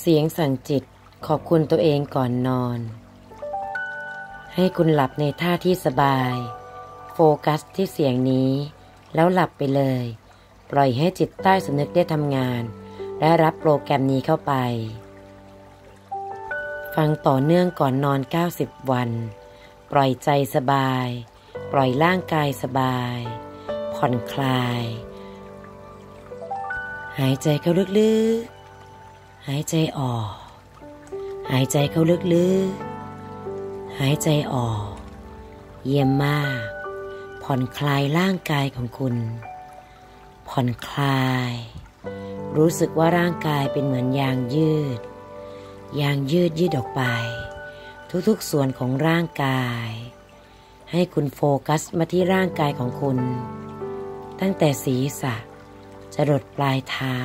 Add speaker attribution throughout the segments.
Speaker 1: เสียงสั่งจิตขอบคุณตัวเองก่อนนอน ให้คุณหลับในท่าที่สบาย โฟกัสที่เสียงนี้ แล้วหลับไปเลย ปล่อยให้จิตใต้สำนึกได้ทำงาน และรับโปรแกรมนี้เข้าไป ฟังต่อเนื่องก่อนนอน 90 วัน ปล่อยใจสบาย ปล่อยร่างกายสบาย ผ่อนคลาย หายใจเข้าลึกๆ หายใจออก หายใจเข้าลึกๆ หายใจออก เยี่ยมมาก ผ่อนคลายร่างกายของคุณ ผ่อนคลาย รู้สึกว่าร่างกายเป็นเหมือนยางยืด ยางยืดยืดออกไป ทุกๆส่วนของร่างกาย ให้คุณโฟกัสมาที่ร่างกายของคุณ ตั้งแต่ศีรษะจะรดปลายเท้า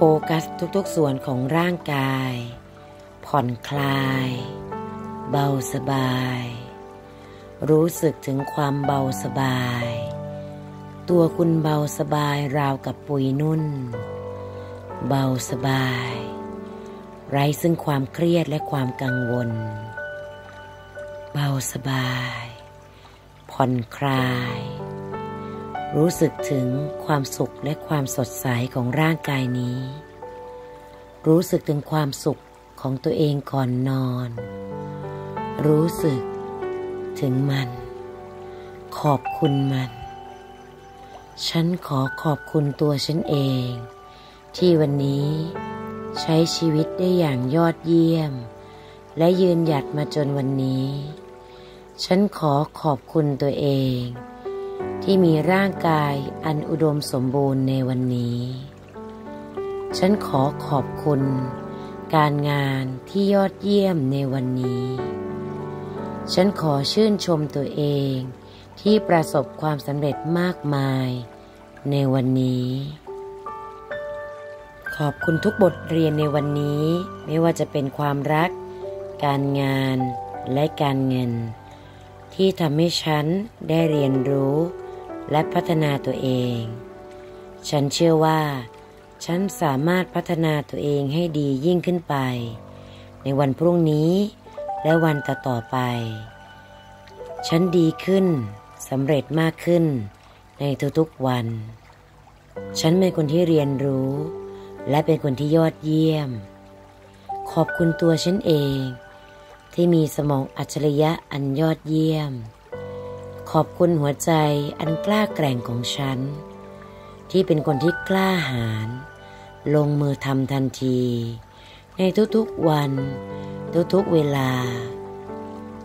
Speaker 1: โฟกัสทุกๆส่วนของร่างกาย ผ่อนคลาย เบาสบาย รู้สึกถึงความเบาสบาย ตัวคุณเบาสบายราวกับปุยนุ่น เบาสบาย ไร้ซึ่งความเครียดและความกังวล เบาสบาย ผ่อนคลาย รู้สึกถึงความสุขและความสดใสของร่างกายนี้ รู้สึกถึงความสุขของตัวเองก่อนนอน รู้สึกถึงมัน ขอบคุณมัน ฉันขอขอบคุณตัวฉันเอง ที่วันนี้ใช้ชีวิตได้อย่างยอดเยี่ยม และยืนหยัดมาจนวันนี้ ฉันขอขอบคุณตัวเอง ที่มีร่างกายอันอุดมสมบูรณ์ในวันนี้ ฉันขอขอบคุณ การงานที่ยอดเยี่ยมในวันนี้ ฉันขอชื่นชมตัวเองที่ประสบความสำเร็จมากมายในวันนี้ ขอบคุณทุกบทเรียนในวันนี้ไม่ว่าจะเป็นความรัก การงานและการเงิน ที่ทำให้ฉันได้เรียนรู้ และพัฒนาตัวเอง ฉันเชื่อว่า ฉันสามารถพัฒนาตัวเองให้ดียิ่งขึ้นไป ในวันพรุ่งนี้และวันต่อๆไป ฉันดีขึ้นสำเร็จมากขึ้นในทุกๆวัน ฉันเป็นคนที่เรียนรู้ และเป็นคนที่ยอดเยี่ยม ขอบคุณตัวฉันเอง ที่มีสมองอัจฉริยะอันยอดเยี่ยม ขอบคุณหัวใจอันกล้าแกร่งของฉัน ที่เป็นคนที่กล้าหาญลงมือทำทันที ในทุกๆวัน ทุกๆเวลา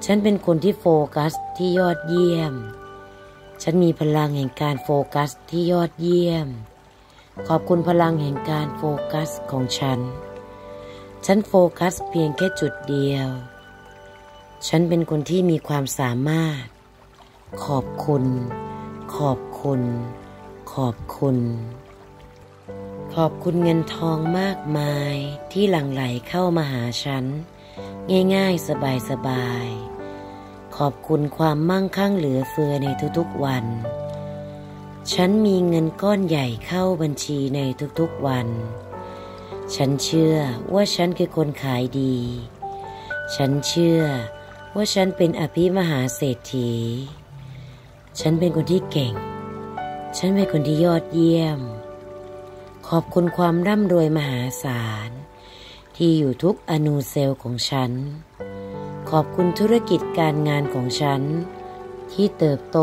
Speaker 1: ฉันเป็นคนที่โฟกัสที่ยอดเยี่ยม ฉันมีพลังแห่งการโฟกัสที่ยอดเยี่ยม ขอบคุณพลังแห่งการโฟกัสของฉัน ฉันโฟกัสเพียงแค่จุดเดียว ฉันเป็นคนที่มีความสามารถ ขอบคุณ ขอบคุณ ขอบคุณ ขอบคุณเงินทองมากมายที่หลั่งไหลเข้ามาหาฉัน ง่ายๆ สบายๆ ขอบคุณความมั่งคั่งเหลือเฟือในทุกๆวัน ฉันมีเงินก้อนใหญ่เข้าบัญชีในทุกๆวัน ฉันเชื่อว่าฉันคือคนขายดี ฉันเชื่อว่าฉันเป็นอภิมหาเศรษฐี ฉันเป็นคนที่เก่ง ฉันเป็นคนที่ยอดเยี่ยม ขอบคุณความร่ำรวยมหาศาล ที่อยู่ทุกอนูเซลล์ของฉัน ขอบคุณธุรกิจการงานของฉัน ที่เติบโต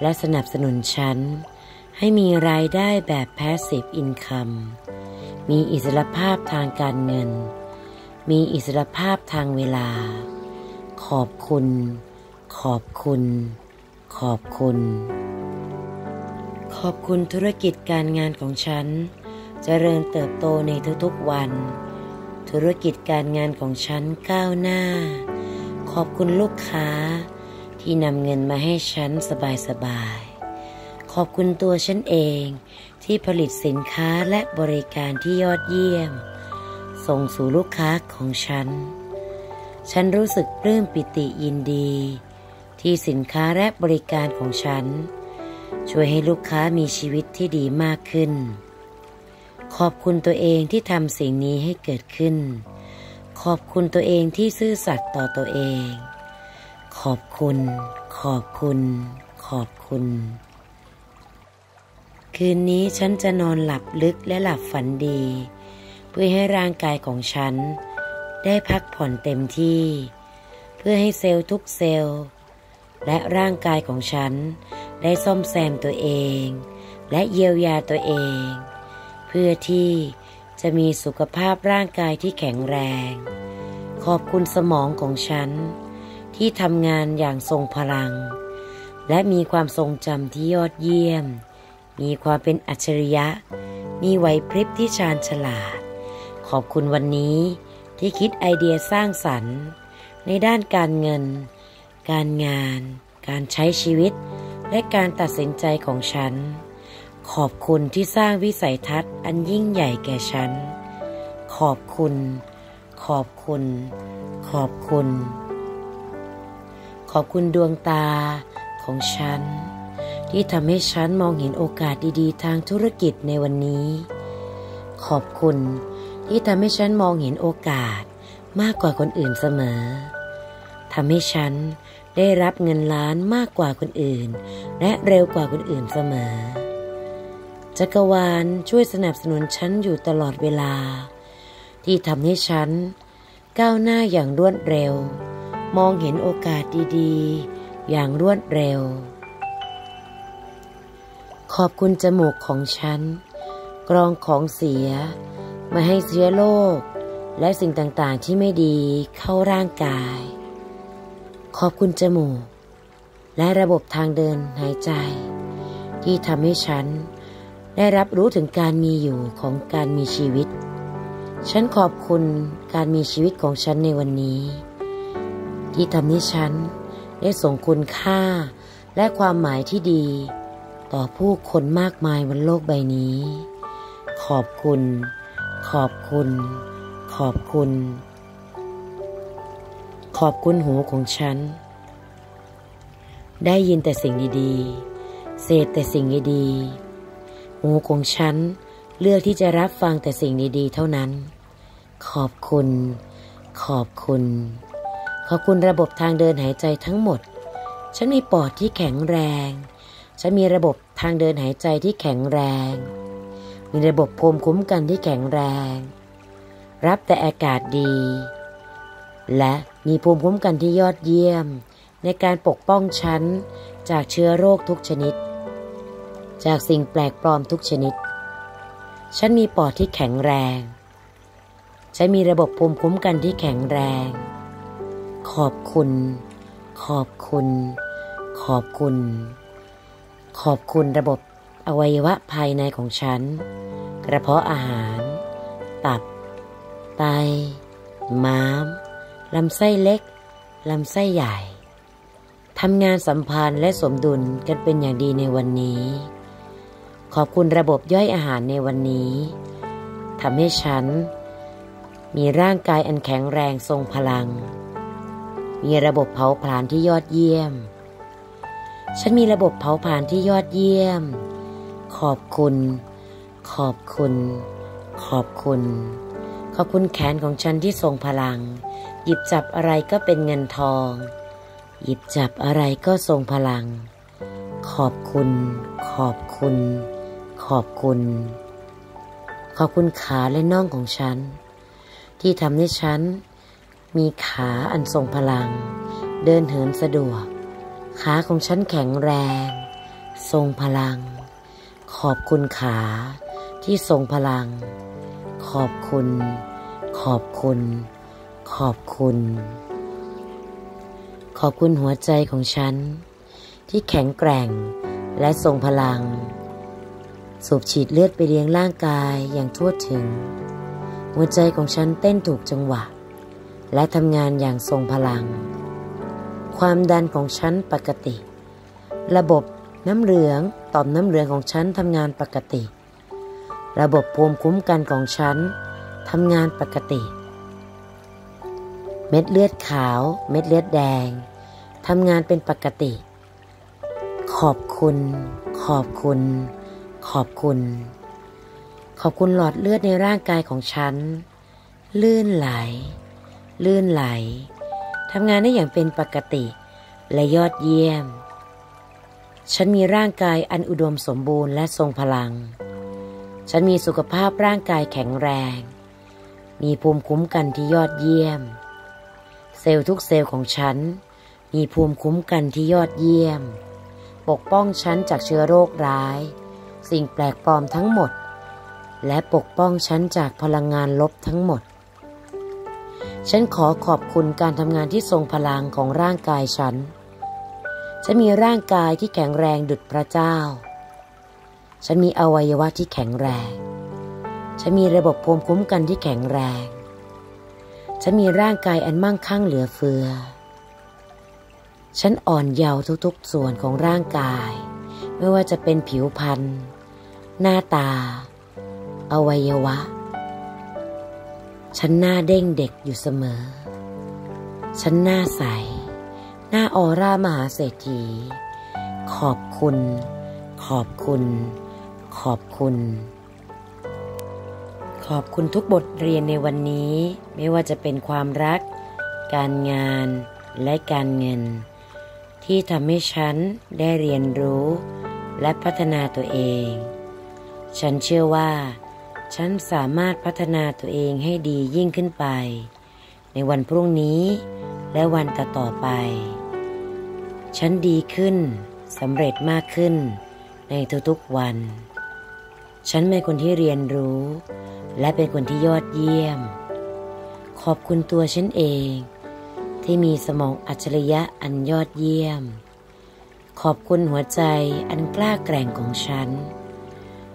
Speaker 1: และสนับสนุนฉัน ให้มีรายได้แบบ passive income มีอิสรภาพทางการเงิน มีอิสรภาพทางเวลา ขอบคุณ ขอบคุณ ขอบคุณ ขอบคุณธุรกิจการงานของฉันจเจริญเติบโตในทุกๆวัน ธุรกิจการงานของฉันก้าวหน้า ขอบคุณลูกค้า ที่นำเงินมาให้ฉันสบายๆ ขอบคุณตัวฉันเองที่ผลิตสินค้าและบริการที่ยอดเยี่ยม ส่งสู่ลูกค้าของฉัน ฉันรู้สึกปลื้มปิติยินดี ที่สินค้าและบริการของฉัน ช่วยให้ลูกค้ามีชีวิตที่ดีมากขึ้น ขอบคุณตัวเองที่ทำสิ่งนี้ให้เกิดขึ้น ขอบคุณตัวเองที่ซื่อสัตย์ต่อตัวเอง ขอบคุณ ขอบคุณ ขอบคุณ คืนนี้ฉันจะนอนหลับลึกและหลับฝันดี เพื่อให้ร่างกายของฉัน ได้พักผ่อนเต็มที่ เพื่อให้เซลล์ทุกเซลล์ และร่างกายของฉัน ได้ซ่อมแซมตัวเอง และเยียวยาตัวเอง เพื่อที่จะมีสุขภาพร่างกายที่แข็งแรง ขอบคุณสมองของฉัน ที่ทำงานอย่างทรงพลัง และมีความทรงจำที่ยอดเยี่ยม มีความเป็นอัจฉริยะ มีไหวพริบที่ชาญฉลาด ขอบคุณวันนี้ที่คิดไอเดียสร้างสรรค์ ในด้านการเงิน การงาน การใช้ชีวิต และการตัดสินใจของฉัน ขอบคุณที่สร้างวิสัยทัศน์อันยิ่งใหญ่แก่ฉัน ขอบคุณ ขอบคุณ ขอบคุณ ขอบคุณดวงตาของฉัน ที่ทำให้ฉันมองเห็นโอกาสดีๆ ทางธุรกิจในวันนี้ ขอบคุณที่ทำให้ฉันมองเห็นโอกาสมากกว่าคนอื่นเสมอ ทำให้ฉันได้รับเงินล้านมากกว่าคนอื่น และเร็วกว่าคนอื่นเสมอ จักรวาลช่วยสนับสนุนฉันอยู่ตลอดเวลา ที่ทำให้ฉัน ก้าวหน้าอย่างรวดเร็ว มองเห็นโอกาสดีๆ อย่างรวดเร็ว ขอบคุณจมูกของฉัน กรองของเสีย มาให้เชื้อโรคและสิ่งต่างๆที่ไม่ดีเข้าร่างกาย ขอบคุณจมูก และระบบทางเดินหายใจ ที่ทำให้ฉัน ได้รับรู้ถึงการมีอยู่ของการมีชีวิต ฉันขอบคุณการมีชีวิตของฉันในวันนี้ ที่ทำให้ฉันได้ส่งคุณค่าและความหมายที่ดี ต่อผู้คนมากมายบนโลกใบนี้ ขอบคุณ ขอบคุณ ขอบคุณ ขอบคุณหูของฉัน ได้ยินแต่สิ่งดีๆ เสพแต่สิ่งดีๆ หูของฉันเลือกที่จะรับฟังแต่สิ่งดีๆ เท่านั้น ขอบคุณ ขอบคุณ ขอบคุณระบบทางเดินหายใจทั้งหมด ฉันมีปอดที่แข็งแรง ฉันมีระบบทางเดินหายใจที่แข็งแรง มีระบบภูมิคุ้มกันที่แข็งแรง รับแต่อากาศดี และมีภูมิคุ้มกันที่ยอดเยี่ยม ในการปกป้องฉันจากเชื้อโรคทุกชนิด จากสิ่งแปลกปลอมทุกชนิด ฉันมีปอดที่แข็งแรง ฉันมีระบบภูมิคุ้มกันที่แข็งแรง ขอบคุณ ขอบคุณ ขอบคุณ ขอบคุณระบบอวัยวะภายในของฉัน กระเพาะอาหาร ตับ ไต ม้าม ลำไส้เล็ก ลำไส้ใหญ่ทำงานสัมพันธ์และสมดุลกันเป็นอย่างดีในวันนี้ ขอบคุณระบบย่อยอาหารในวันนี้ทำให้ฉัน มีร่างกายอันแข็งแรงทรงพลัง มีระบบเผาผลาญที่ยอดเยี่ยม ฉันมีระบบเผาผลาญที่ยอดเยี่ยม ขอบคุณ ขอบคุณ ขอบคุณ ขอบคุณแขนของฉันที่ทรงพลัง หยิบจับอะไรก็เป็นเงินทอง หยิบจับอะไรก็ทรงพลัง ขอบคุณ ขอบคุณ ขอบคุณ ขอบคุณขาและน่องของฉัน ที่ทำให้ฉัน มีขาอันทรงพลัง เดินเหินสะดวก ขาของฉันแข็งแรง ทรงพลัง ขอบคุณขาที่ทรงพลัง ขอบคุณ ขอบคุณ ขอบคุณ ขอบคุณหัวใจของฉัน ที่แข็งแกร่งและทรงพลัง สูบฉีดเลือดไปเลี้ยงร่างกายอย่างทั่วถึง หัวใจของฉันเต้นถูกจังหวะ และทำงานอย่างทรงพลัง ความดันของฉันปกติ ระบบน้ำเหลืองต่อมน้ำเหลืองของฉันทำงานปกติ ระบบภูมิคุ้มกันของฉันทำงานปกติ เม็ดเลือดขาว เม็ดเลือดแดงทำงานเป็นปกติ ขอบคุณ ขอบคุณ ขอบคุณ ขอบคุณหลอดเลือดในร่างกายของฉัน ลื่นไหล ลื่นไหลทำงานได้อย่างเป็นปกติ และยอดเยี่ยม ฉันมีร่างกายอันอุดมสมบูรณ์และทรงพลัง ฉันมีสุขภาพร่างกายแข็งแรง มีภูมิคุ้มกันที่ยอดเยี่ยม เซลล์ทุกเซลล์ของฉัน มีภูมิคุ้มกันที่ยอดเยี่ยม ปกป้องฉันจากเชื้อโรคร้าย สิ่งแปลกปลอมทั้งหมด และปกป้องฉันจากพลังงานลบทั้งหมด ฉันขอขอบคุณการทำงานที่ทรงพลังของร่างกายฉัน ฉันมีร่างกายที่แข็งแรงดุจพระเจ้า ฉันมีอวัยวะที่แข็งแรง ฉันมีระบบภูมิคุ้มกันที่แข็งแรง ฉันมีร่างกายอันมั่งคั่งเหลือเฟือ ฉันอ่อนเยาว์ทุกๆส่วนของร่างกาย ไม่ว่าจะเป็นผิวพรรณหน้าตา อวัยวะ ฉันหน้าเด้งเด็กอยู่เสมอ ฉันหน้าใส หน้าออร่ามหาเศรษฐี ขอบคุณ ขอบคุณ ขอบคุณ ขอบคุณทุกบทเรียนในวันนี้ ไม่ว่าจะเป็นความรัก การงานและการเงิน ที่ทำให้ฉันได้เรียนรู้ และพัฒนาตัวเอง ฉันเชื่อว่า ฉันสามารถพัฒนาตัวเองให้ดียิ่งขึ้นไป ในวันพรุ่งนี้และวันต่อๆไป ฉันดีขึ้นสำเร็จมากขึ้นในทุกๆวัน ฉันเป็นคนที่เรียนรู้ และเป็นคนที่ยอดเยี่ยม ขอบคุณตัวฉันเอง ที่มีสมองอัจฉริยะอันยอดเยี่ยม ขอบคุณหัวใจอันกล้าแกร่งของฉัน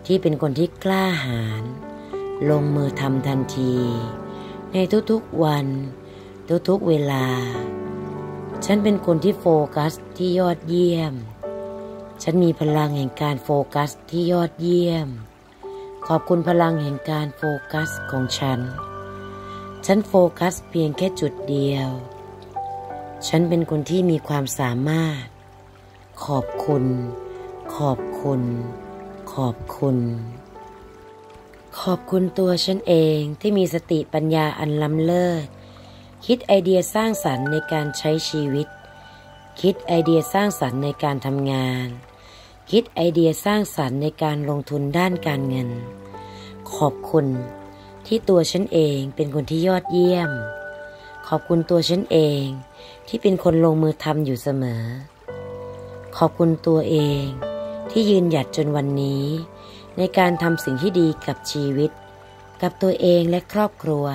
Speaker 1: ที่เป็นคนที่กล้าหาญลงมือทำทันที ในทุกๆวัน ทุกๆเวลา ฉันเป็นคนที่โฟกัสที่ยอดเยี่ยม ฉันมีพลังแห่งการโฟกัสที่ยอดเยี่ยม ขอบคุณพลังแห่งการโฟกัสของฉัน ฉันโฟกัสเพียงแค่จุดเดียว ฉันเป็นคนที่มีความสามารถ ขอบคุณ ขอบคุณ ขอบคุณ ขอบคุณตัวฉันเองที่มีสติปัญญาอันล้ำเลิศ คิดไอเดียสร้างสรรค์ในการใช้ชีวิต คิดไอเดียสร้างสรรค์ในการทำงาน คิดไอเดียสร้างสรรค์ในการลงทุนด้านการเงิน ขอบคุณที่ตัวฉันเองเป็นคนที่ยอดเยี่ยม ขอบคุณตัวฉันเองที่เป็นคนลงมือทำอยู่เสมอ ขอบคุณตัวเองที่ยืนหยัดจนวันนี้ ในการทำสิ่งที่ดีกับชีวิต กับตัวเองและครอบครัว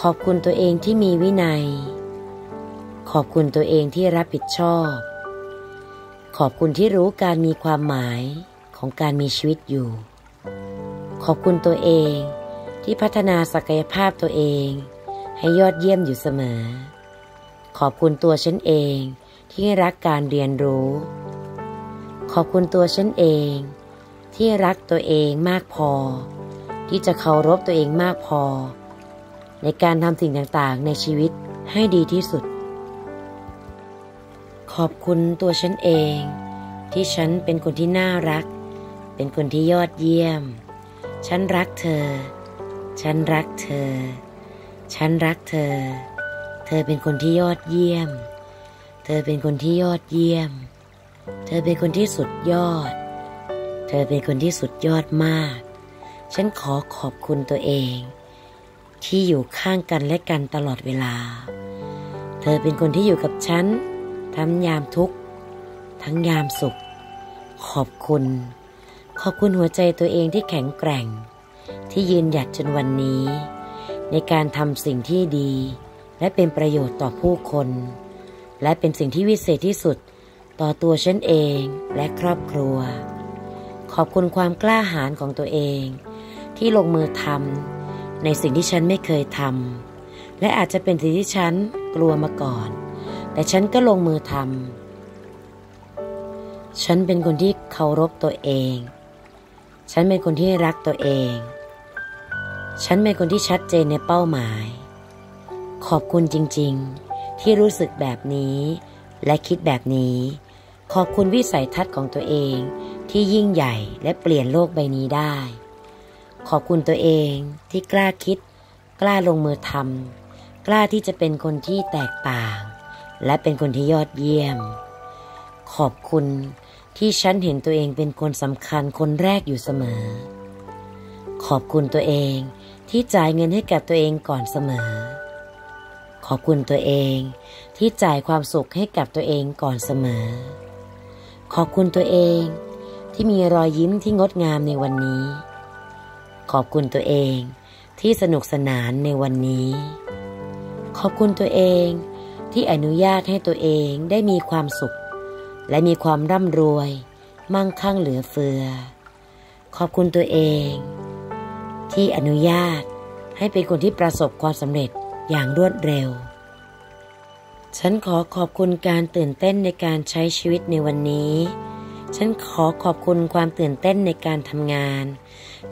Speaker 1: ขอบคุณตัวเองที่มีวินัย ขอบคุณตัวเองที่รับผิดชอบ ขอบคุณที่รู้การมีความหมายของการมีชีวิตอยู่ ขอบคุณตัวเองที่พัฒนาศักยภาพตัวเอง ให้ยอดเยี่ยมอยู่เสมอ ขอบคุณตัวฉันเองที่รักการเรียนรู้ ขอบคุณตัวฉันเอง ที่รักตัวเองมากพอ ที่จะเคารพตัวเองมากพอ ในการทำสิ่งต่างๆ ในชีวิตให้ดีที่สุด ขอบคุณตัวฉันเอง ที่ฉันเป็นคนที่น่ารัก เป็นคนที่ยอดเยี่ยม ฉันรักเธอ ฉันรักเธอ ฉันรักเธอ เธอเป็นคนที่ยอดเยี่ยม เธอเป็นคนที่ยอดเยี่ยม เธอเป็นคนที่สุดยอด เธอเป็นคนที่สุดยอดมาก ฉันขอขอบคุณตัวเอง ที่อยู่ข้างกันและกันตลอดเวลา เธอเป็นคนที่อยู่กับฉัน ทั้งยามทุกข์ ทั้งยามสุข ขอบคุณ ขอบคุณหัวใจตัวเองที่แข็งแกร่ง ที่ยืนหยัดจนวันนี้ ในการทำสิ่งที่ดี และเป็นประโยชน์ต่อผู้คน และเป็นสิ่งที่วิเศษที่สุดต่อตัวฉันเองและครอบครัว ขอบคุณความกล้าหาญของตัวเอง ที่ลงมือทำในสิ่งที่ฉันไม่เคยทำและอาจจะเป็นสิ่งที่ฉันกลัวมาก่อน แต่ฉันก็ลงมือทำฉันเป็นคนที่เคารพตัวเอง ฉันเป็นคนที่รักตัวเอง ฉันเป็นคนที่ชัดเจนในเป้าหมาย ขอบคุณจริงๆ ที่รู้สึกแบบนี้ และคิดแบบนี้ ขอบคุณวิสัยทัศน์ของตัวเองที่ยิ่งใหญ่และเปลี่ยนโลกใบนี้ได้ ขอบคุณตัวเองที่กล้าคิด กล้าลงมือทำกล้าที่จะเป็นคนที่แตกต่าง และเป็นคนที่ยอดเยี่ยม ขอบคุณที่ฉันเห็นตัวเองเป็นคนสำคัญคนแรกอยู่เสมอ ขอบคุณตัวเองที่จ่ายเงินให้กับตัวเองก่อนเสมอ ขอบคุณตัวเองที่จ่ายความสุขให้กับตัวเองก่อนเสมอ ขอบคุณตัวเองที่มีรอยยิ้มที่งดงามในวันนี้ ขอบคุณตัวเองที่สนุกสนานในวันนี้ ขอบคุณตัวเอง ที่อนุญาตให้ตัวเองได้มีความสุข และมีความร่ำรวย มั่งคั่งเหลือเฟือ ขอบคุณตัวเอง ที่อนุญาตให้เป็นคนที่ประสบความสำเร็จอย่างรวดเร็ว ฉันขอขอบคุณการตื่นเต้นในการใช้ชีวิตในวันนี้ ฉันขอขอบคุณความตื่นเต้นในการทำงาน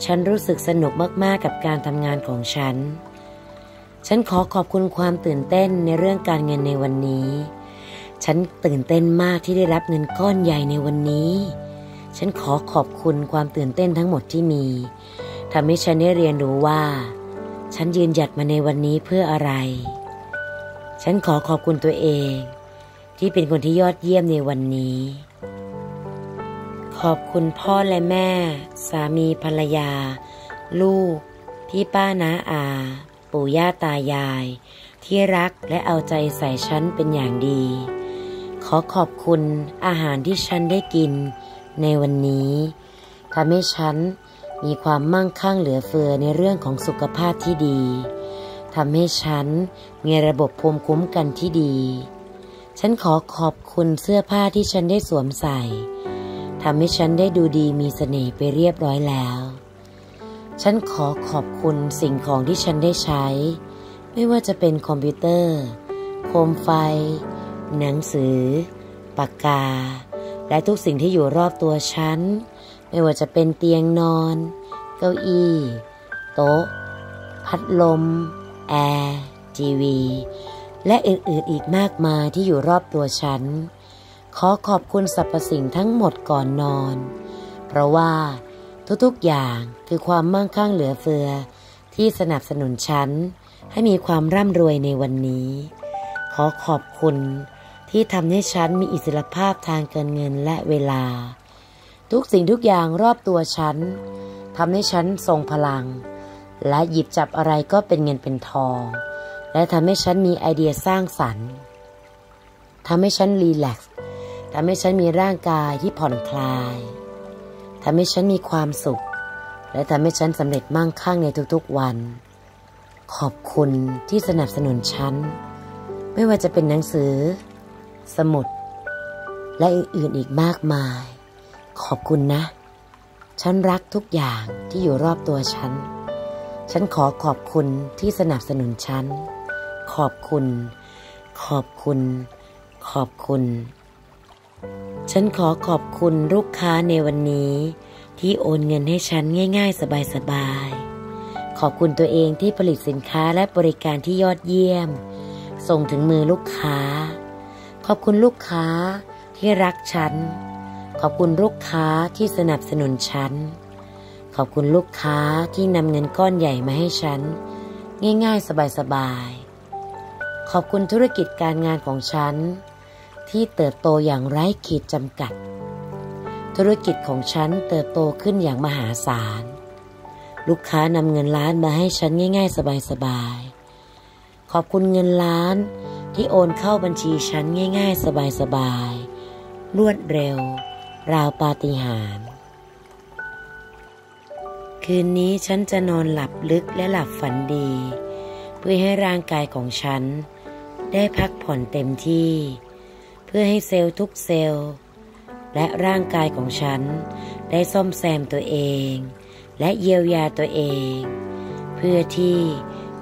Speaker 1: ฉันรู้สึกสนุกมากๆกับการทำงานของฉัน ฉันขอขอบคุณความตื่นเต้นในเรื่องการเงินในวันนี้ ฉันตื่นเต้นมากที่ได้รับเงินก้อนใหญ่ในวันนี้ ฉันขอขอบคุณความตื่นเต้นทั้งหมดที่มีทำให้ฉันได้เรียนรู้ว่า ฉันยืนหยัดมาในวันนี้เพื่ออะไร ฉันขอขอบคุณตัวเอง ที่เป็นคนที่ยอดเยี่ยมในวันนี้ ขอบคุณพ่อและแม่ สามีภรรยา ลูก พี่ป้าน้าอา ปู่ย่าตายาย ที่รักและเอาใจใส่ฉันเป็นอย่างดี ขอขอบคุณอาหารที่ฉันได้กิน ในวันนี้ทำให้ฉันมีความมั่งคั่งเหลือเฟือในเรื่องของสุขภาพที่ดีทำให้ฉันมีระบบภูมิคุ้มกันที่ดี ฉันขอขอบคุณเสื้อผ้าที่ฉันได้สวมใส่ทำให้ฉันได้ดูดีมีเสน่ห์ไปเรียบร้อยแล้ว ฉันขอขอบคุณสิ่งของที่ฉันได้ใช้ ไม่ว่าจะเป็นคอมพิวเตอร์ โคมไฟ หนังสือ ปากกา และทุกสิ่งที่อยู่รอบตัวฉัน ไม่ว่าจะเป็นเตียงนอน เก้าอี้ โต๊ะ พัดลม แอร์ทีวี และอื่นๆอีกมากมายที่อยู่รอบตัวฉัน ขอขอบคุณสรรพสิ่งทั้งหมดก่อนนอน เพราะว่า ทุกๆอย่างคือความมั่งคั่งเหลือเฟือ ที่สนับสนุนฉัน ให้มีความร่ำรวยในวันนี้ ขอขอบคุณ ที่ทำให้ฉันมีอิสรภาพทางการเงินและเวลา ทุกสิ่งทุกอย่างรอบตัวฉันทำให้ฉันทรงพลัง และหยิบจับอะไรก็เป็นเงินเป็นทอง และทำให้ฉันมีไอเดียสร้างสรรค์ทำให้ฉันรีแลกซ์ทำให้ฉันมีร่างกายที่ผ่อนคลาย ทำให้ฉันมีความสุข และทำให้ฉันสำเร็จมั่งคั่งในทุกๆวัน ขอบคุณที่สนับสนุนฉัน ไม่ว่าจะเป็นหนังสือ สมุด และอื่นๆอีกมากมาย ขอบคุณนะ ฉันรักทุกอย่างที่อยู่รอบตัวฉัน ฉันขอขอบคุณที่สนับสนุนฉัน ขอบคุณ ขอบคุณ ขอบคุณ ฉันขอขอบคุณลูกค้าในวันนี้ ที่โอนเงินให้ฉันง่ายๆ สบายๆ ขอบคุณตัวเองที่ผลิตสินค้าและบริการที่ยอดเยี่ยม ส่งถึงมือลูกค้า ขอบคุณลูกค้าที่รักฉัน ขอบคุณลูกค้าที่สนับสนุนฉัน ขอบคุณลูกค้าที่นำเงินก้อนใหญ่มาให้ฉัน ง่ายๆ สบายๆ ขอบคุณธุรกิจการงานของฉัน ที่เติบโตอย่างไร้ขีดจำกัด ธุรกิจของฉันเติบโตขึ้นอย่างมหาศาล ลูกค้านำเงินล้านมาให้ฉันง่าย ๆ สบายๆ ขอบคุณเงินล้านที่โอนเข้าบัญชีฉันง่าย ๆ สบายๆ รวดเร็ว ราวปาฏิหาริย์คืนนี้ฉันจะนอนหลับลึกและหลับฝันดี เพื่อให้ร่างกายของฉันได้พักผ่อนเต็มที่ เพื่อให้เซลล์ทุกเซลล์ และร่างกายของฉัน ได้ซ่อมแซมตัวเอง และเยียวยาตัวเอง เพื่อที่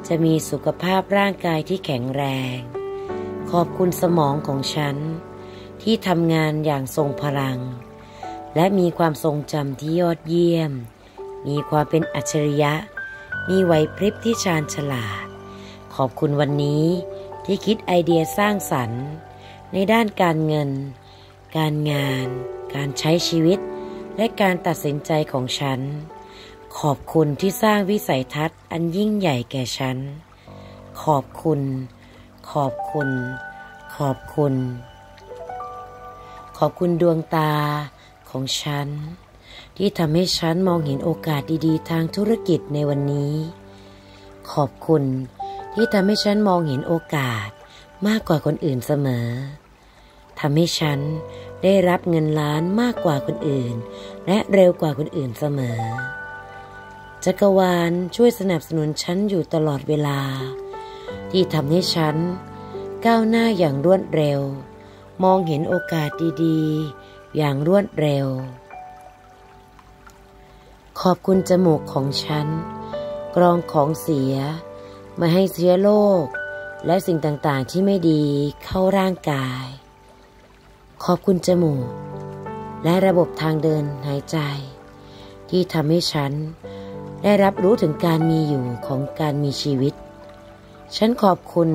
Speaker 1: จะมีสุขภาพร่างกายที่แข็งแรง ขอบคุณสมองของฉัน ที่ทำงานอย่างทรงพลัง และมีความทรงจำที่ยอดเยี่ยม มีความเป็นอัจฉริยะ มีไหวพริบที่ชาญฉลาด ขอบคุณวันนี้ที่คิดไอเดียสร้างสรรค์ ในด้านการเงิน การงาน การใช้ชีวิต และการตัดสินใจของฉัน ขอบคุณที่สร้างวิสัยทัศน์อันยิ่งใหญ่แก่ฉัน ขอบคุณ ขอบคุณ ขอบคุณ ขอบคุณดวงตาของฉัน ที่ทำให้ฉันมองเห็นโอกาสดีๆ ทางธุรกิจในวันนี้ ขอบคุณที่ทำให้ฉันมองเห็นโอกาส มากกว่าคนอื่นเสมอทำให้ฉันได้รับเงินล้านมากกว่าคนอื่น และเร็วกว่าคนอื่นเสมอ จักรวาลช่วยสนับสนุนฉันอยู่ตลอดเวลา ที่ทำให้ฉัน ก้าวหน้าอย่างรวดเร็ว มองเห็นโอกาสดีๆ อย่างรวดเร็ว ขอบคุณจมูกของฉัน กรองของเสียไม่ให้เชื้อโรค และสิ่งต่างๆที่ไม่ดีเข้าร่างกาย ขอบคุณจมูก และระบบทางเดินหายใจ ที่ทำให้ฉันได้รับรู้ถึงการมีอยู่ของการมีชีวิต ฉันขอบคุณ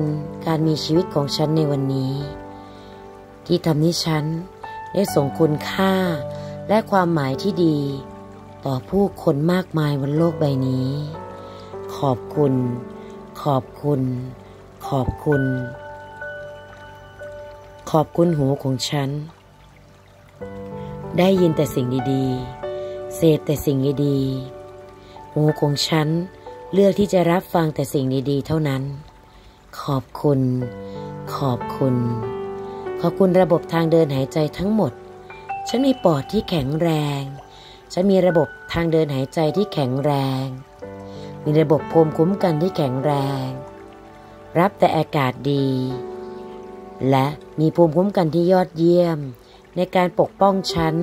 Speaker 1: การมีชีวิตของฉันในวันนี้ ที่ทำให้ฉันได้ส่งคุณค่าและความหมายที่ดี ต่อผู้คนมากมายบนโลกใบนี้ ขอบคุณ ขอบคุณ ขอบคุณ ขอบคุณหูของฉัน ได้ยินแต่สิ่งดีๆ เสพแต่สิ่งดีๆ หูของฉันเลือกที่จะรับฟังแต่สิ่งดีๆ เท่านั้น ขอบคุณ ขอบคุณ ขอบคุณระบบทางเดินหายใจทั้งหมด ฉันมีปอดที่แข็งแรง ฉันมีระบบทางเดินหายใจที่แข็งแรง มีระบบภูมิคุ้มกันที่แข็งแรง รับแต่อากาศดี และมีภูมิคุ้มกันที่ยอดเยี่ยม ในการปกป้องฉัน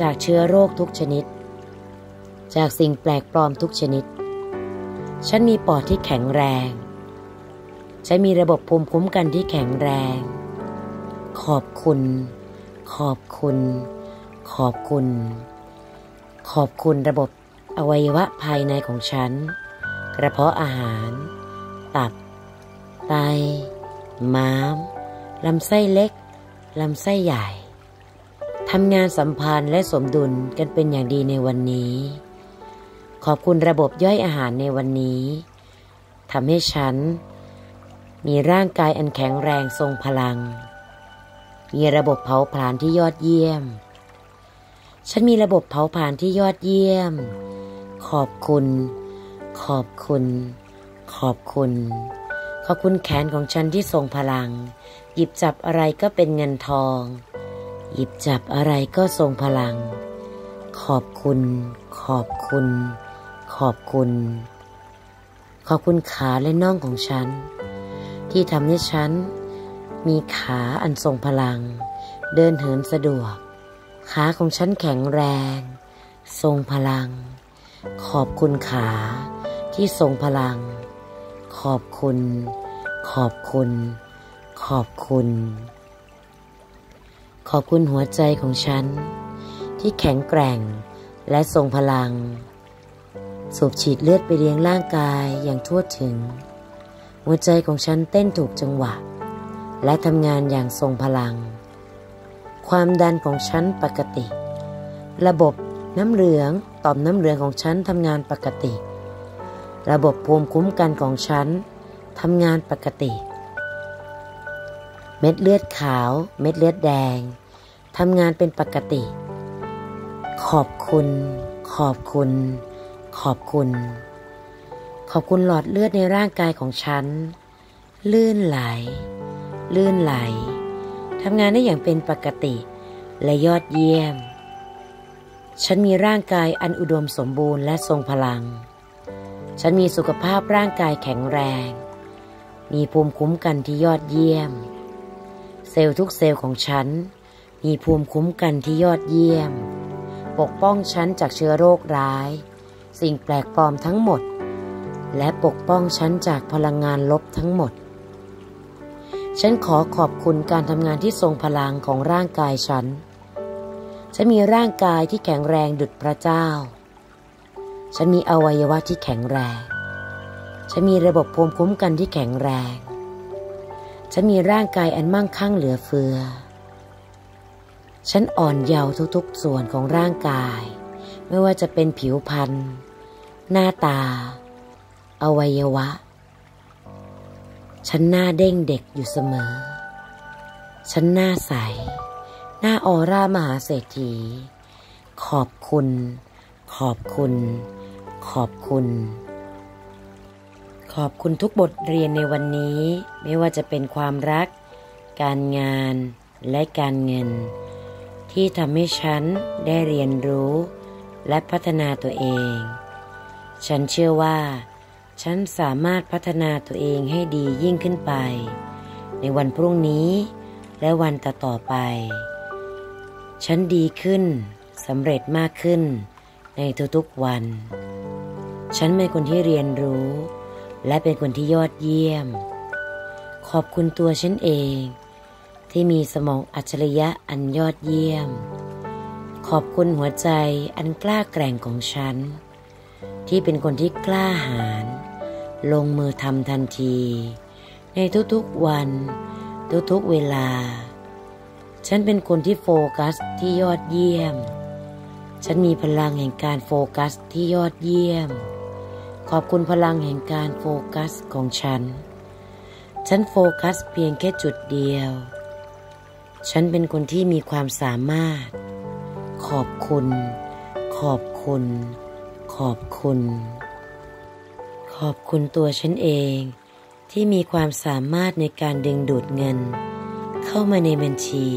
Speaker 1: จากเชื้อโรคทุกชนิด จากสิ่งแปลกปลอมทุกชนิด ฉันมีปอดที่แข็งแรง ฉันมีระบบภูมิคุ้มกันที่แข็งแรง ขอบคุณ ขอบคุณ ขอบคุณ ขอบคุณระบบอวัยวะภายในของฉัน กระเพาะอาหาร ตับ ไต ม้าม ลำไส้เล็ก ลำไส้ใหญ่ ทำงานสัมพันธ์และสมดุลกันเป็นอย่างดีในวันนี้ ขอบคุณระบบย่อยอาหารในวันนี้ทำให้ฉัน มีร่างกายอันแข็งแรงทรงพลัง มีระบบเผาผลาญที่ยอดเยี่ยม ฉันมีระบบเผาผลาญที่ยอดเยี่ยม ขอบคุณ ขอบคุณ ขอบคุณ ขอบคุณแขนของฉันที่ทรงพลัง หยิบจับอะไรก็เป็นเงินทอง หยิบจับอะไรก็ทรงพลัง ขอบคุณ ขอบคุณ ขอบคุณ ขอบคุณขาและน่องของฉัน ที่ทำให้ฉัน มีขาอันทรงพลัง เดินเหินสะดวก ขาของฉันแข็งแรง ทรงพลัง ขอบคุณขาที่ทรงพลัง ขอบคุณ ขอบคุณ ขอบคุณ ขอบคุณหัวใจของฉัน ที่แข็งแกร่งและทรงพลัง สูบฉีดเลือดไปเลี้ยงร่างกายอย่างทั่วถึง หัวใจของฉันเต้นถูกจังหวะ และทำงานอย่างทรงพลัง ความดันของฉันปกติ ระบบน้ำเหลืองต่อมน้ำเหลืองของฉันทำงานปกติ ระบบภูมิคุ้มกันของฉันทำงานปกติ เม็ดเลือดขาว เม็ดเลือดแดงทำงานเป็นปกติ ขอบคุณ ขอบคุณ ขอบคุณ ขอบคุณหลอดเลือดในร่างกายของฉัน ลื่นไหล ลื่นไหลทำงานได้อย่างเป็นปกติ และยอดเยี่ยม ฉันมีร่างกายอันอุดมสมบูรณ์และทรงพลัง ฉันมีสุขภาพร่างกายแข็งแรง มีภูมิคุ้มกันที่ยอดเยี่ยม เซลล์ทุกเซลล์ของฉัน มีภูมิคุ้มกันที่ยอดเยี่ยม ปกป้องฉันจากเชื้อโรคร้าย สิ่งแปลกปลอมทั้งหมด และปกป้องฉันจากพลังงานลบทั้งหมด ฉันขอขอบคุณการทำงานที่ทรงพลังของร่างกายฉัน ฉันมีร่างกายที่แข็งแรงดุจพระเจ้า ฉันมีอวัยวะที่แข็งแรง ฉันมีระบบภูมิคุ้มกันที่แข็งแรง ฉันมีร่างกายอันมั่งคั่งเหลือเฟือ ฉันอ่อนเยาว์ทุกๆส่วนของร่างกาย ไม่ว่าจะเป็นผิวพรรณ หน้าตา อวัยวะ ฉันหน้าเด้งเด็กอยู่เสมอ ฉันหน้าใส หน้าออร่ามหาเศรษฐี ขอบคุณขอบคุณ ขอบคุณ ขอบคุณทุกบทเรียนในวันนี้ ไม่ว่าจะเป็นความรัก การงานและการเงิน ที่ทำให้ฉันได้เรียนรู้ และพัฒนาตัวเอง ฉันเชื่อว่า ฉันสามารถพัฒนาตัวเองให้ดียิ่งขึ้นไป ในวันพรุ่งนี้ และวันต่อๆไป ฉันดีขึ้นสำเร็จมากขึ้นในทุกๆวัน ฉันเป็นคนที่เรียนรู้ และเป็นคนที่ยอดเยี่ยม ขอบคุณตัวฉันเอง ที่มีสมองอัจฉริยะอันยอดเยี่ยม ขอบคุณหัวใจอันกล้าแกร่งของฉัน ที่เป็นคนที่กล้าหาญลงมือทำทันที ในทุกๆวัน ทุกๆเวลา ฉันเป็นคนที่โฟกัสที่ยอดเยี่ยม ฉันมีพลังแห่งการโฟกัสที่ยอดเยี่ยม ขอบคุณพลังแห่งการโฟกัสของฉัน ฉันโฟกัสเพียงแค่จุดเดียว ฉันเป็นคนที่มีความสามารถ ขอบคุณ ขอบคุณ ขอบคุณ ขอบคุณตัวฉันเองที่มีความสามารถในการดึงดูดเงิน เข้ามาในบัญชี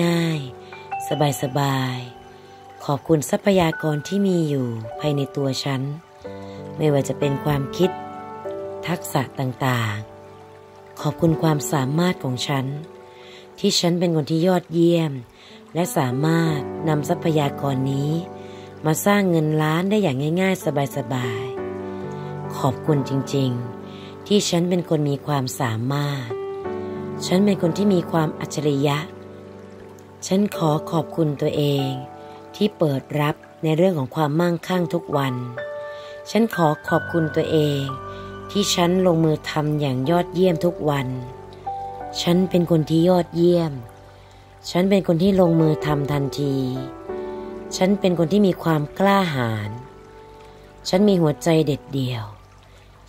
Speaker 1: ง่ายๆ สบายๆ ขอบคุณทรัพยากรที่มีอยู่ภายในตัวฉัน ไม่ว่าจะเป็นความคิด ทักษะต่างๆ ขอบคุณความสามารถของฉัน ที่ฉันเป็นคนที่ยอดเยี่ยม และสามารถนำทรัพยากรนี้ มาสร้างเงินล้านได้อย่างง่าย ๆ สบายๆ ขอบคุณจริงๆ ที่ฉันเป็นคนมีความสามารถ ฉันเป็นคนที่มีความอัจฉริยะ ฉันขอขอบคุณตัวเอง ที่เปิดรับในเรื่องของความมั่งคั่งทุกวัน ฉันขอขอบคุณตัวเอง ที่ฉันลงมือทำอย่างยอดเยี่ยมทุกวัน ฉันเป็นคนที่ยอดเยี่ยม ฉันเป็นคนที่ลงมือทำทันที ฉันเป็นคนที่มีความกล้าหาญ ฉันมีหัวใจเด็ดเดี่ยว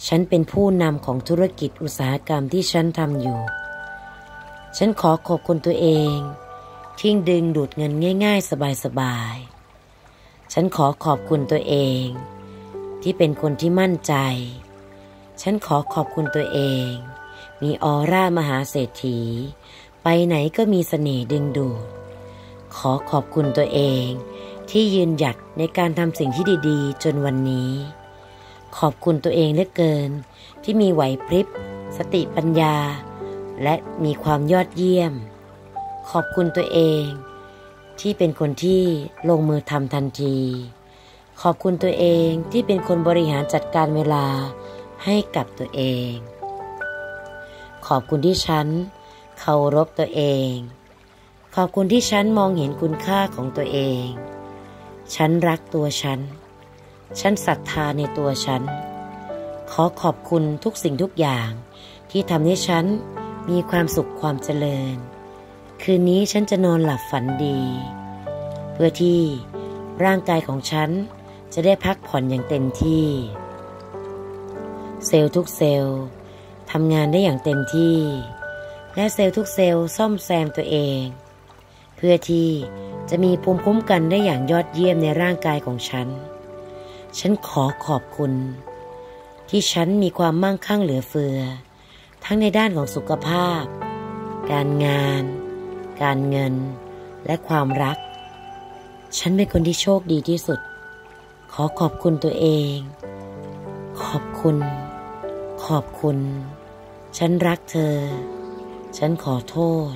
Speaker 1: ฉันเป็นผู้นำของธุรกิจอุตสาหกรรมที่ฉันทำอยู่ ฉันขอขอบคุณตัวเองที่ดึงดูดเงินง่าย ๆ สบายๆ ฉันขอขอบคุณตัวเอง ที่เป็นคนที่มั่นใจ ฉันขอขอบคุณตัวเอง มีออร่ามหาเศรษฐี ไปไหนก็มีเสน่ห์ดึงดูด ขอขอบคุณตัวเอง ที่ยืนหยัดในการทำสิ่งที่ดีๆ จนวันนี้ ขอบคุณตัวเองเหลือเกิน ที่มีไหวพริบ สติปัญญา และมีความยอดเยี่ยม ขอบคุณตัวเอง ที่เป็นคนที่ลงมือทำทันที ขอบคุณตัวเองที่เป็นคนบริหารจัดการเวลาให้กับตัวเอง ขอบคุณที่ฉันเคารพตัวเอง ขอบคุณที่ฉันมองเห็นคุณค่าของตัวเอง ฉันรักตัวฉัน ฉันศรัทธาในตัวฉัน ขอขอบคุณทุกสิ่งทุกอย่างที่ทำให้ฉันมีความสุขความเจริญ คืนนี้ฉันจะนอนหลับฝันดี เพื่อที่ร่างกายของฉัน จะได้พักผ่อนอย่างเต็มที่ เซลล์ทุกเซลล์ทำงานได้อย่างเต็มที่ และเซลล์ทุกเซลล์ซ่อมแซมตัวเอง เพื่อที่จะมีภูมิคุ้มกันได้อย่างยอดเยี่ยมในร่างกายของฉัน ฉันขอขอบคุณ ที่ฉันมีความมั่งคั่งเหลือเฟือ ทั้งในด้านของสุขภาพ การงาน การเงิน และความรัก ฉันเป็นคนที่โชคดีที่สุด ขอขอบคุณตัวเอง ขอบคุณ ขอบคุณ ฉันรักเธอ ฉันขอโทษ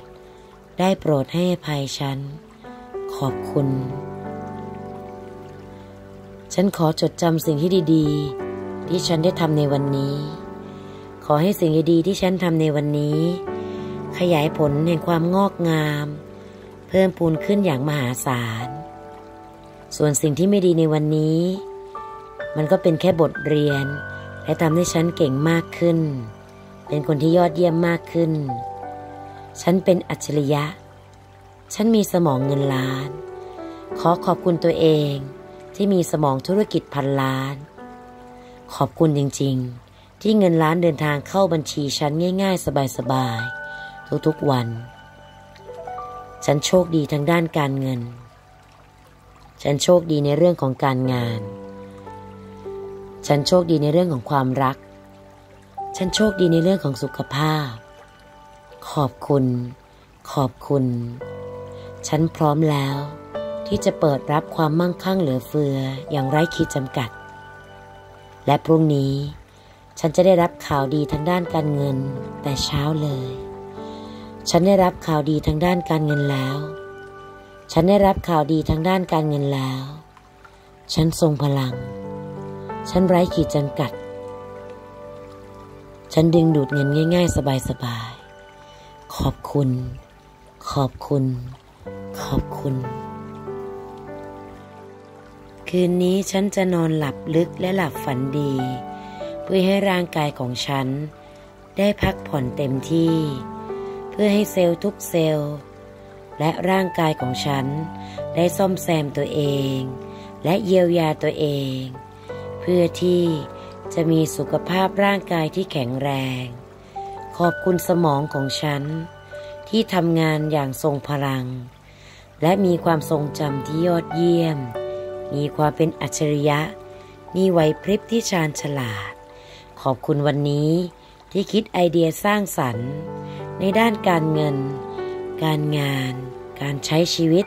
Speaker 1: ได้โปรดให้อภัยฉัน ขอบคุณ ฉันขอจดจำสิ่งที่ดี ๆ ที่ฉันได้ทำในวันนี้ ขอให้สิ่งดีๆที่ฉันทำในวันนี้ ขยายผลแห่งความงอกงาม เพิ่มพูนขึ้นอย่างมหาศาล ส่วนสิ่งที่ไม่ดีในวันนี้ มันก็เป็นแค่บทเรียน และทำให้ฉันเก่งมากขึ้น เป็นคนที่ยอดเยี่ยมมากขึ้น ฉันเป็นอัจฉริยะ ฉันมีสมองเงินล้าน ขอขอบคุณตัวเองที่มีสมองธุรกิจพันล้าน ขอบคุณจริง ๆ ที่เงินล้านเดินทางเข้าบัญชีฉันง่าย ๆ สบายๆทุกๆวัน ฉันโชคดีทางด้านการเงิน ฉันโชคดีในเรื่องของการงาน ฉันโชคดีในเรื่องของความรัก ฉันโชคดีในเรื่องของสุขภาพ ขอบคุณ ขอบคุณ ฉันพร้อมแล้ว ที่จะเปิดรับความมั่งคั่งเหลือเฟืออย่างไร้ขีดจำกัด และพรุ่งนี้ ฉันจะได้รับข่าวดีทางด้านการเงินแต่เช้าเลย ฉันได้รับข่าวดีทางด้านการเงินแล้ว ฉันได้รับข่าวดีทางด้านการเงินแล้ว ฉันทรงพลัง ฉันไร้ขีดจำกัด ฉันดึงดูดเงินง่าย ๆ สบายๆ ขอบคุณ ขอบคุณ ขอบคุณ คืนนี้ฉันจะนอนหลับลึกและหลับฝันดี เพื่อให้ร่างกายของฉัน ได้พักผ่อนเต็มที่ เพื่อให้เซลล์ทุกเซลล์ และร่างกายของฉัน ได้ซ่อมแซมตัวเอง และเยียวยาตัวเอง เพื่อที่จะมีสุขภาพร่างกายที่แข็งแรง ขอบคุณสมองของฉัน ที่ทำงานอย่างทรงพลัง และมีความทรงจำที่ยอดเยี่ยม มีความเป็นอัจฉริยะ มีไหวพริบที่ชาญฉลาด ขอบคุณวันนี้ที่คิดไอเดียสร้างสรรค์ ในด้านการเงิน การงาน การใช้ชีวิต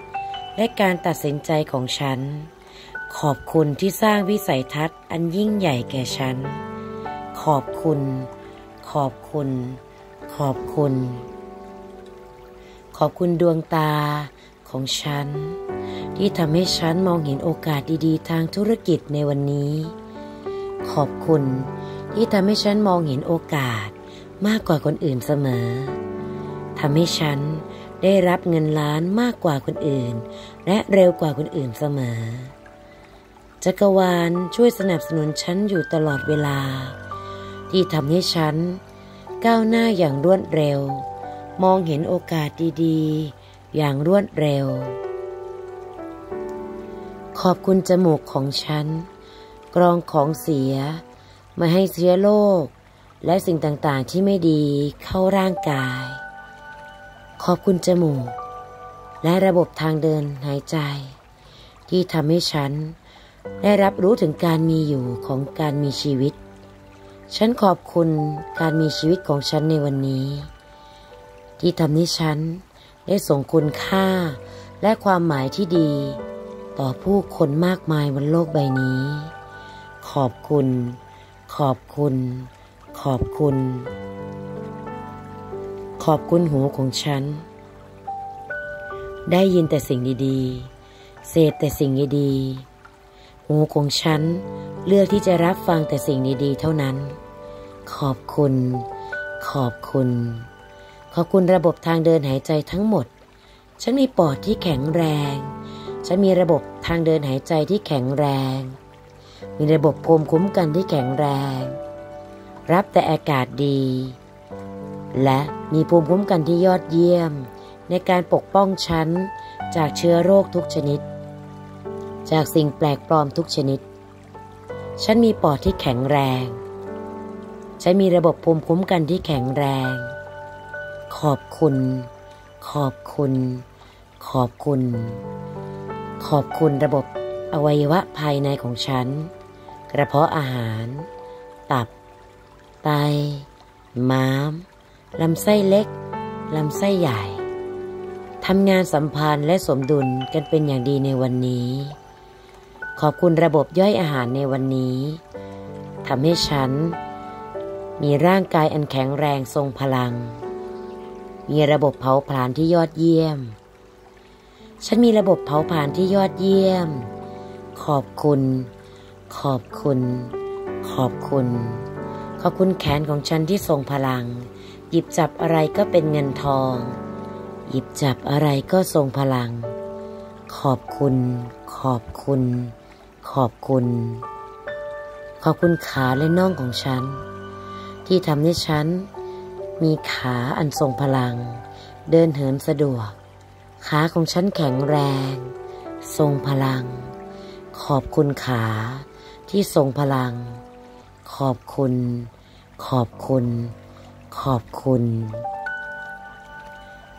Speaker 1: และการตัดสินใจของฉัน ขอบคุณที่สร้างวิสัยทัศน์อันยิ่งใหญ่แก่ฉัน ขอบคุณ ขอบคุณ ขอบคุณ ขอบคุณดวงตาของฉัน ที่ทำให้ฉันมองเห็นโอกาสดีๆ ทางธุรกิจในวันนี้ ขอบคุณที่ทำให้ฉันมองเห็นโอกาสมากกว่าคนอื่นเสมอทำให้ฉัน ได้รับเงินล้านมากกว่าคนอื่น และเร็วกว่าคนอื่นเสมอ จักรวาลช่วยสนับสนุนฉันอยู่ตลอดเวลา ที่ทำให้ฉัน ก้าวหน้าอย่างรวดเร็ว มองเห็นโอกาสดีๆ อย่างรวดเร็ว ขอบคุณจมูกของฉัน กรองของเสียมาให้เชื้อโรคและสิ่งต่างๆที่ไม่ดีเข้าร่างกาย ขอบคุณจมูก และระบบทางเดินหายใจ ที่ทำให้ฉัน ได้รับรู้ถึงการมีอยู่ของการมีชีวิต ฉันขอบคุณการมีชีวิตของฉันในวันนี้ ที่ทำให้ฉันได้ส่งคุณค่าและความหมายที่ดี ต่อผู้คนมากมายบนโลกใบนี้ ขอบคุณ ขอบคุณ ขอบคุณ ขอบคุณหูของฉัน ได้ยินแต่สิ่งดีๆ เสพแต่สิ่งดีๆ หูของฉันเลือกที่จะรับฟังแต่สิ่งดีๆ เท่านั้น ขอบคุณ ขอบคุณ ขอบคุณระบบทางเดินหายใจทั้งหมด ฉันมีปอดที่แข็งแรง ฉันมีระบบทางเดินหายใจที่แข็งแรง มีระบบภูมิคุ้มกันที่แข็งแรง รับแต่อากาศดี และมีภูมิคุ้มกันที่ยอดเยี่ยม ในการปกป้องฉันจากเชื้อโรคทุกชนิด จากสิ่งแปลกปลอมทุกชนิด ฉันมีปอดที่แข็งแรง ฉันมีระบบภูมิคุ้มกันที่แข็งแรง ขอบคุณ ขอบคุณ ขอบคุณ ขอบคุณระบบอวัยวะภายในของฉัน กระเพาะอาหาร ตับ ไต ม้าม ลำไส้เล็กลำไส้ใหญ่ทำงานสัมพันธ์และสมดุลกันเป็นอย่างดีในวันนี้ ขอบคุณระบบย่อยอาหารในวันนี้ทำให้ฉัน มีร่างกายอันแข็งแรงทรงพลัง มีระบบเผาผลาญที่ยอดเยี่ยม ฉันมีระบบเผาผลาญที่ยอดเยี่ยม ขอบคุณ ขอบคุณ ขอบคุณ ขอบคุณแขนของฉันที่ทรงพลัง หยิบจับอะไรก็เป็นเงินทอง หยิบจับอะไรก็ทรงพลัง ขอบคุณ ขอบคุณ ขอบคุณ ขอบคุณขาและน่องของฉัน ที่ทำให้ฉัน มีขาอันทรงพลัง เดินเหินสะดวก ขาของฉันแข็งแรง ทรงพลัง ขอบคุณขาที่ทรงพลัง ขอบคุณ ขอบคุณ ขอบคุณ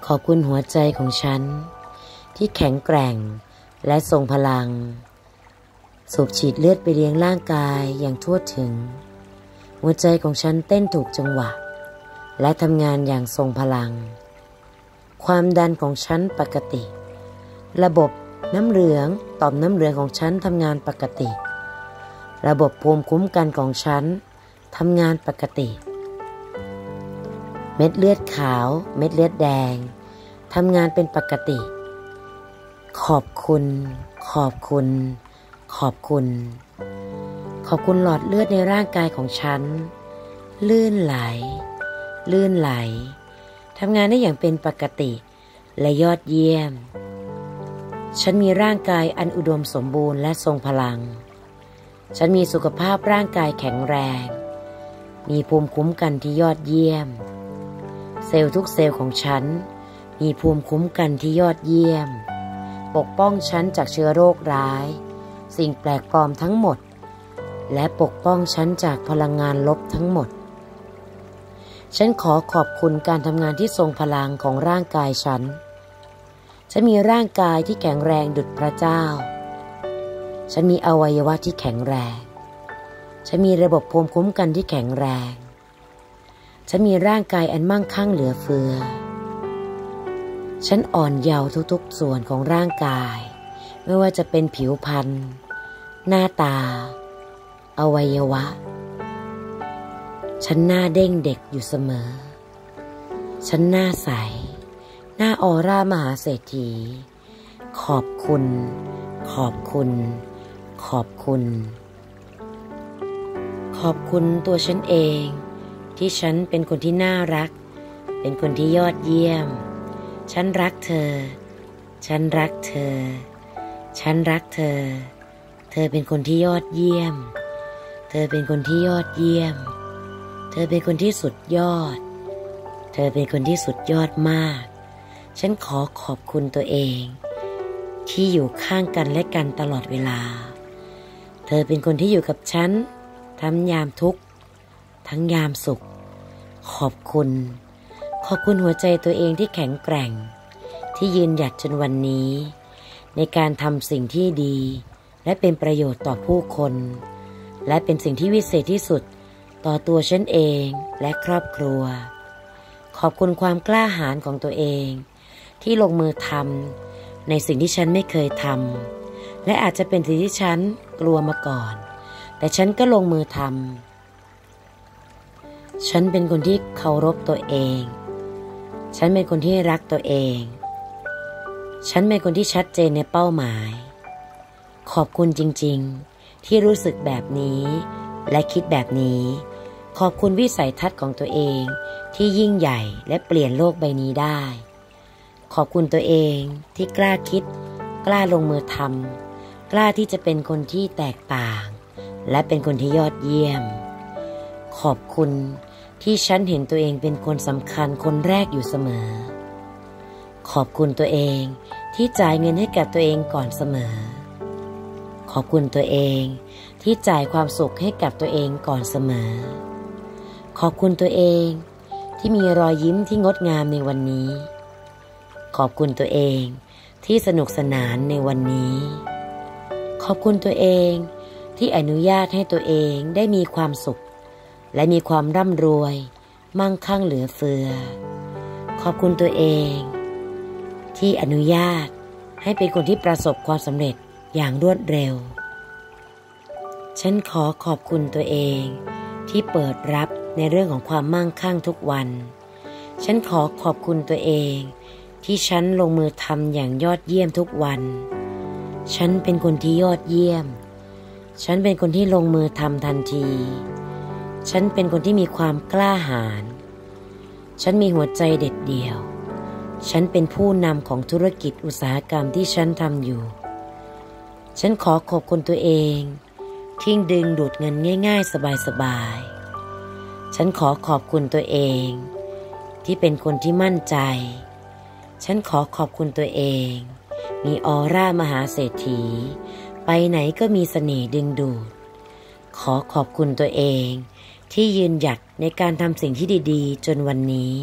Speaker 1: ขอบคุณหัวใจของฉัน ที่แข็งแกร่งและทรงพลัง สูบฉีดเลือดไปเลี้ยงร่างกายอย่างทั่วถึง หัวใจของฉันเต้นถูกจังหวะ และทำงานอย่างทรงพลัง ความดันของฉันปกติ ระบบน้ำเหลืองต่อมน้ำเหลืองของฉันทำงานปกติ ระบบภูมิคุ้มกันของฉันทำงานปกติ ม็ดเลือดขาว เม็ดเลือดแดงทำงานเป็นปกติ ขอบคุณ ขอบคุณ ขอบคุณ ขอบคุณหลอดเลือดในร่างกายของฉัน ลื่นไหล ลื่นไหลทำงานได้อย่างเป็นปกติและยอดเยี่ยม ฉันมีร่างกายอันอุดมสมบูรณ์และทรงพลัง ฉันมีสุขภาพร่างกายแข็งแรง มีภูมิคุ้มกันที่ยอดเยี่ยม เซลล์ทุกเซลล์ของฉัน มีภูมิคุ้มกันที่ยอดเยี่ยม ปกป้องฉันจากเชื้อโรคร้าย สิ่งแปลกปลอมทั้งหมด และปกป้องฉันจากพลังงานลบทั้งหมด ฉันขอขอบคุณการทำงานที่ทรงพลังของร่างกายฉัน ฉันมีร่างกายที่แข็งแรงดุจพระเจ้า ฉันมีอวัยวะที่แข็งแรง ฉันมีระบบภูมิคุ้มกันที่แข็งแรง ฉันมีร่างกายอันมั่งคั่งเหลือเฟือ ฉันอ่อนเยาว์ทุกๆส่วนของร่างกาย ไม่ว่าจะเป็นผิวพรรณ หน้าตา อวัยวะ ฉันหน้าเด้งเด็กอยู่เสมอ ฉันหน้าใส หน้าออร่ามหาเศรษฐี ขอบคุณ ขอบคุณ ขอบคุณ ขอบคุณตัวฉันเอง ที่ฉันเป็นคนที่น่ารัก เป็นคนที่ยอดเยี่ยม ฉันรักเธอ ฉันรักเธอ ฉันรักเธอ เธอเป็นคนที่ยอดเยี่ยม เธอเป็นคนที่ยอดเยี่ยม เธอเป็นคนที่สุดยอด เธอเป็นคนที่สุดยอดมาก ฉันขอขอบคุณตัวเอง ที่อยู่ข้างกันและกันตลอดเวลา เธอเป็นคนที่อยู่กับฉันทั้งยามทุกข์ ทั้งยามสุข ขอบคุณ ขอบคุณหัวใจตัวเองที่แข็งแกร่ง ที่ยืนหยัดจนวันนี้ ในการทำสิ่งที่ดี และเป็นประโยชน์ต่อผู้คน และเป็นสิ่งที่วิเศษที่สุดต่อตัวฉันเองและครอบครัว ขอบคุณความกล้าหาญของตัวเอง ที่ลงมือทำในสิ่งที่ฉันไม่เคยทำและอาจจะเป็นสิ่งที่ฉันกลัวมาก่อน แต่ฉันก็ลงมือทำ ฉันเป็นคนที่เคารพตัวเอง ฉันเป็นคนที่รักตัวเอง ฉันเป็นคนที่ชัดเจนในเป้าหมาย ขอบคุณจริงๆ ที่รู้สึกแบบนี้และคิดแบบนี้ ขอบคุณวิสัยทัศน์ของตัวเองที่ยิ่งใหญ่และเปลี่ยนโลกใบนี้ได้ ขอบคุณตัวเองที่กล้าคิด กล้าลงมือทำกล้าที่จะเป็นคนที่แตกต่าง และเป็นคนที่ยอดเยี่ยม ขอบคุณ ที่ฉันเห็นตัวเองเป็นคนสำคัญคนแรกอยู่เสมอ ขอบคุณตัวเองที่จ่ายเงินให้กับตัวเองก่อนเสมอ ขอบคุณตัวเองที่จ่ายความสุขให้กับตัวเองก่อนเสมอ ขอบคุณตัวเองที่มีรอยยิ้มที่งดงามในวันนี้ ขอบคุณตัวเองที่สนุกสนานในวันนี้ ขอบคุณตัวเองที่อนุญาตให้ตัวเองได้มีความสุข และมีความร่ำรวย มั่งคั่งเหลือเฟือ ขอบคุณตัวเอง ที่อนุญาตให้เป็นคนที่ประสบความสำเร็จอย่างรวดเร็ว ฉันขอขอบคุณตัวเองที่เปิดรับในเรื่องของความมั่งคั่งทุกวัน ฉันขอขอบคุณตัวเอง ที่ฉันลงมือทำอย่างยอดเยี่ยมทุกวัน ฉันเป็นคนที่ยอดเยี่ยม ฉันเป็นคนที่ลงมือทำทันที ฉันเป็นคนที่มีความกล้าหาญ ฉันมีหัวใจเด็ดเดี่ยว ฉันเป็นผู้นำของธุรกิจอุตสาหกรรมที่ฉันทำอยู่ ฉันขอขอบคุณตัวเองที่ดึงดูดเงินง่าย ๆ สบายๆ ฉันขอขอบคุณตัวเอง ที่เป็นคนที่มั่นใจ ฉันขอขอบคุณตัวเอง มีออร่ามหาเศรษฐี ไปไหนก็มีเสน่ห์ดึงดูด ขอขอบคุณตัวเอง ที่ยืนหยัดในการทำสิ่งที่ดีๆ จนวันนี้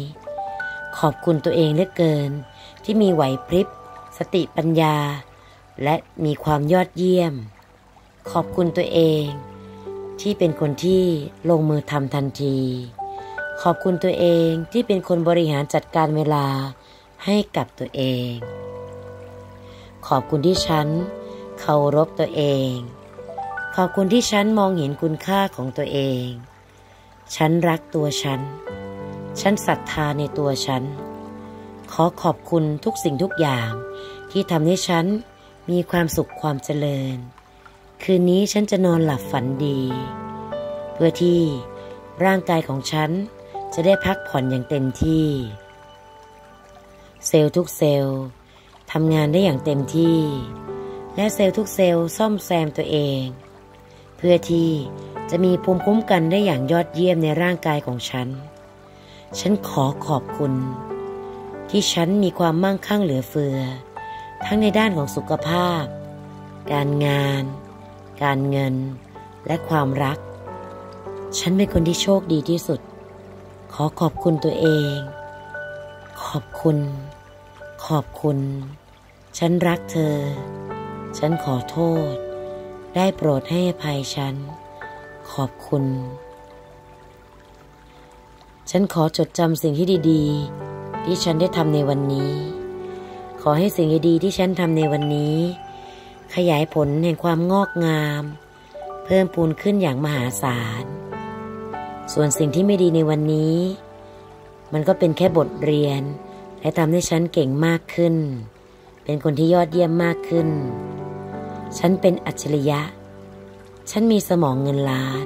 Speaker 1: ขอบคุณตัวเองเหลือเกิน ที่มีไหวพริบ สติปัญญา และมีความยอดเยี่ยม ขอบคุณตัวเอง ที่เป็นคนที่ลงมือทำทันที ขอบคุณตัวเองที่เป็นคนบริหารจัดการเวลาให้กับตัวเอง ขอบคุณที่ฉันเคารพตัวเอง ขอบคุณที่ฉันมองเห็นคุณค่าของตัวเอง ฉันรักตัวฉัน ฉันศรัทธาในตัวฉัน ขอขอบคุณทุกสิ่งทุกอย่าง ที่ทำให้ฉันมีความสุขความเจริญ คืนนี้ฉันจะนอนหลับฝันดี เพื่อที่ร่างกายของฉันจะได้พักผ่อนอย่างเต็มที่ เซลล์ทุกเซลล์ทำงานได้อย่างเต็มที่ และเซลล์ทุกเซลล์ซ่อมแซมตัวเอง เพื่อที่ จะมีภูมิคุ้มกันได้อย่างยอดเยี่ยมในร่างกายของฉัน ฉันขอขอบคุณ ที่ฉันมีความมั่งคั่งเหลือเฟือ ทั้งในด้านของสุขภาพ การงาน การเงิน และความรัก ฉันเป็นคนที่โชคดีที่สุด ขอขอบคุณตัวเอง ขอบคุณ ขอบคุณ ฉันรักเธอ ฉันขอโทษ ได้โปรดให้อภัยฉัน ขอบคุณ ฉันขอจดจำสิ่งที่ดีๆ ที่ฉันได้ทำในวันนี้ ขอให้สิ่งดีๆที่ฉันทำในวันนี้ ขยายผลแห่งความงอกงาม เพิ่มปูนขึ้นอย่างมหาศาล ส่วนสิ่งที่ไม่ดีในวันนี้ มันก็เป็นแค่บทเรียน และทำให้ฉันเก่งมากขึ้น เป็นคนที่ยอดเยี่ยมมากขึ้น ฉันเป็นอัจฉริยะ ฉันมีสมองเงินล้าน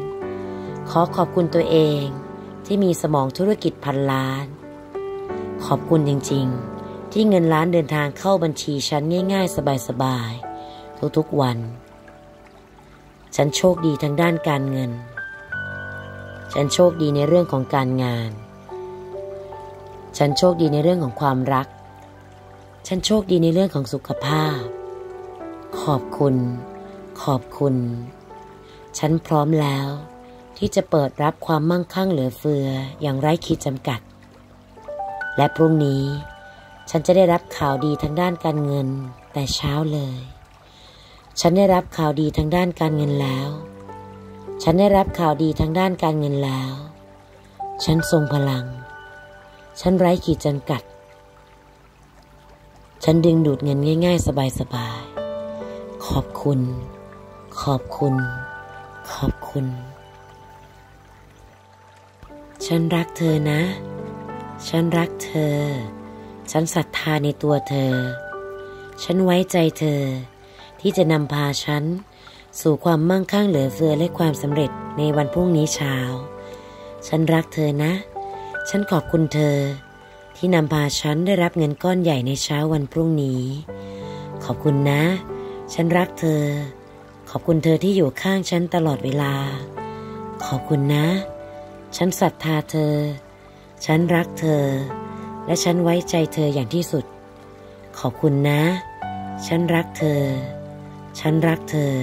Speaker 1: ขอขอบคุณตัวเองที่มีสมองธุรกิจพันล้าน ขอบคุณจริงๆ ที่เงินล้านเดินทางเข้าบัญชีฉันง่าย ๆ สบายๆ ทุกๆวัน ฉันโชคดีทางด้านการเงิน ฉันโชคดีในเรื่องของการงาน ฉันโชคดีในเรื่องของความรัก ฉันโชคดีในเรื่องของสุขภาพ ขอบคุณ ขอบคุณ ฉันพร้อมแล้ว ที่จะเปิดรับความมั่งคั่งเหลือเฟืออย่างไร้ขีดจำกัด และพรุ่งนี้ ฉันจะได้รับข่าวดีทางด้านการเงินแต่เช้าเลย ฉันได้รับข่าวดีทางด้านการเงินแล้ว ฉันได้รับข่าวดีทางด้านการเงินแล้ว ฉันทรงพลัง ฉันไร้ขีดจำกัด ฉันดึงดูดเงินง่าย ๆ สบายๆขอบคุณ ขอบคุณ ขอบคุณ ฉันรักเธอนะ ฉันรักเธอ ฉันศรัทธาในตัวเธอ ฉันไว้ใจเธอ ที่จะนำพาฉัน สู่ความมั่งคั่งเหลือเฟือและความสำเร็จในวันพรุ่งนี้เช้า ฉันรักเธอนะ ฉันขอบคุณเธอ ที่นำพาฉันได้รับเงินก้อนใหญ่ในเช้าวันพรุ่งนี้ ขอบคุณนะ ฉันรักเธอ ขอบคุณเธอที่อยู่ข้างฉันตลอดเวลา ขอบคุณนะ ฉันศรัทธาเธอ ฉันรักเธอ และฉันไว้ใจเธออย่างที่สุด ขอบคุณนะ ฉันรักเธอ ฉันรักเธอ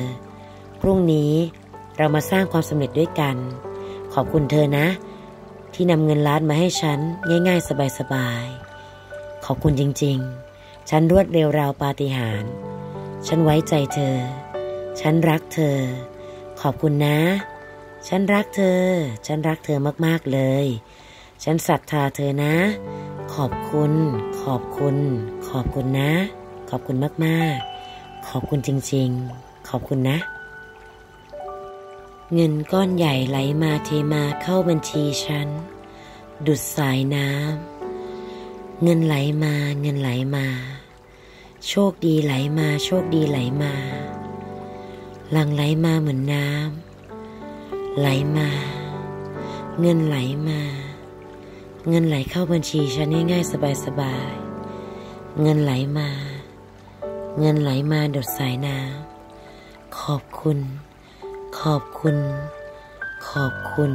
Speaker 1: พรุ่งนี้เรามาสร้างความสำเร็จด้วยกัน ขอบคุณเธอนะ ที่นำเงินล้านมาให้ฉันง่าย ๆ สบายๆ ขอบคุณจริงๆ ฉันรวดเร็วราวปาฏิหาริย์ ฉันไว้ใจเธอ ฉันรักเธอ ขอบคุณนะ ฉันรักเธอ ฉันรักเธอมากๆเลย ฉันศรัทธาเธอนะ ขอบคุณ ขอบคุณ ขอบคุณนะ ขอบคุณมากๆ ขอบคุณจริงๆ ขอบคุณนะ เงินก้อนใหญ่ไหลมาเทมาเข้าบัญชีฉัน ดุดสายน้ำเงินไหลมาเงินไหลมา โชคดีไหลมา โชคดีไหลมา หลังไหลมาเหมือนน้ำไหลมา เงินไหลมา เงินไหลเข้าบัญชีฉันง่ายๆสบายๆเงินไหลมา เงินไหลมาดดสายน้ำขอบคุณ ขอบคุณ ขอบคุณ